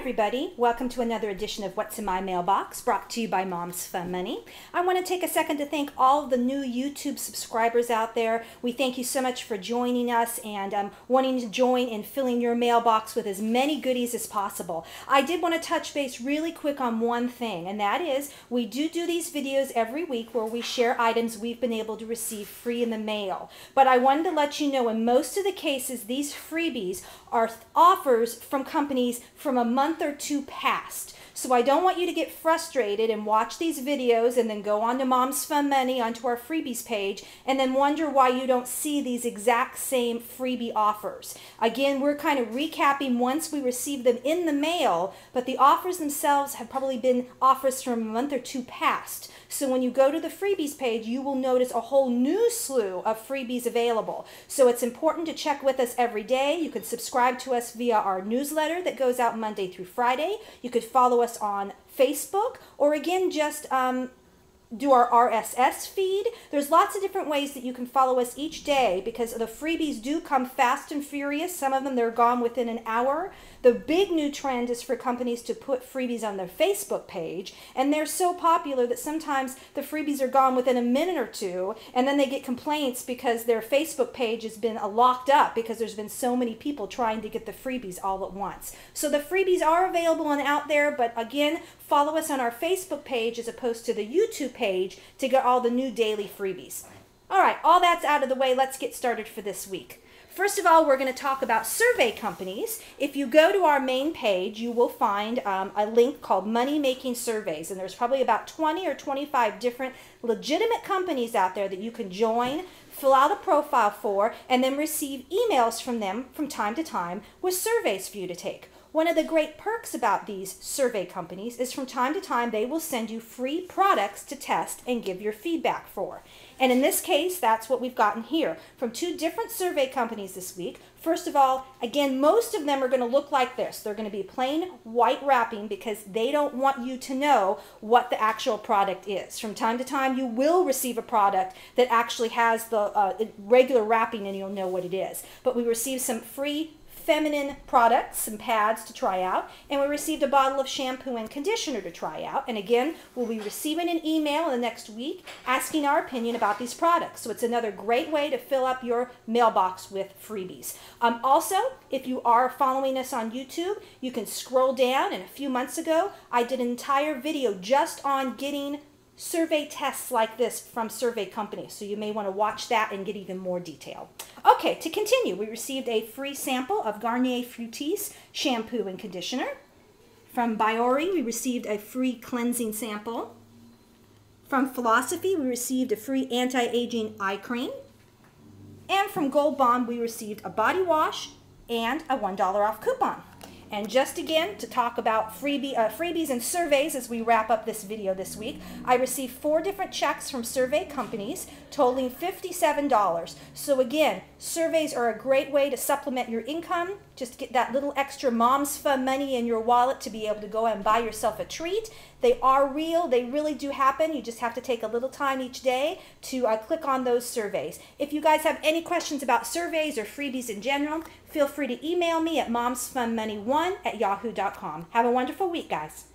everybody. Welcome to another edition of What's in My Mailbox, brought to you by Mom's Fun Money. I want to take a second to thank all the new YouTube subscribers out there. We thank you so much for joining us and um, wanting to join in filling your mailbox with as many goodies as possible. I did want to touch base really quick on one thing, and that is we do do these videos every week where we share items we've been able to receive free in the mail. But I wanted to let you know in most of the cases, these freebies are offers from companies from a month month or two past. So I don't want you to get frustrated and watch these videos and then go on to Mom's Fun Money onto our freebies page and then wonder why you don't see these exact same freebie offers. Again, we're kind of recapping once we receive them in the mail, but the offers themselves have probably been offers from a month or two past. So when you go to the freebies page, you will notice a whole new slew of freebies available. So it's important to check with us every day. You can subscribe to us via our newsletter that goes out Monday through Friday. You could follow us on Facebook or again just um, do our RSS feed. There's lots of different ways that you can follow us each day because the freebies do come fast and furious. Some of them they're gone within an hour. The big new trend is for companies to put freebies on their Facebook page, and they're so popular that sometimes the freebies are gone within a minute or two, and then they get complaints because their Facebook page has been locked up because there's been so many people trying to get the freebies all at once. So the freebies are available and out there, but again, follow us on our Facebook page as opposed to the YouTube page to get all the new daily freebies. All right, all that's out of the way. Let's get started for this week. First of all, we're going to talk about survey companies. If you go to our main page, you will find um, a link called Money Making Surveys, and there's probably about 20 or 25 different legitimate companies out there that you can join, fill out a profile for, and then receive emails from them from time to time with surveys for you to take. One of the great perks about these survey companies is from time to time they will send you free products to test and give your feedback for. And in this case, that's what we've gotten here from two different survey companies this week. First of all, again, most of them are going to look like this. They're going to be plain white wrapping because they don't want you to know what the actual product is. From time to time, you will receive a product that actually has the uh, regular wrapping and you'll know what it is. But we received some free feminine products, some pads to try out, and we received a bottle of shampoo and conditioner to try out. And again, we'll be receiving an email in the next week asking our opinion about these products. So it's another great way to fill up your mailbox with freebies. Um, also, if you are following us on YouTube, you can scroll down. And a few months ago, I did an entire video just on getting survey tests like this from survey companies. So you may want to watch that and get even more detail. Okay, to continue, we received a free sample of Garnier Fructis shampoo and conditioner. From Biore, we received a free cleansing sample. From Philosophy, we received a free anti-aging eye cream. And from Gold Bond, we received a body wash and a $1 off coupon. And just again, to talk about freebie, uh, freebies and surveys as we wrap up this video this week, I received four different checks from survey companies totaling $57. So again, surveys are a great way to supplement your income, just get that little extra mom's fun money in your wallet to be able to go and buy yourself a treat. They are real, they really do happen. You just have to take a little time each day to uh, click on those surveys. If you guys have any questions about surveys or freebies in general, feel free to email me at momsfunmoney1 at yahoo.com. Have a wonderful week, guys.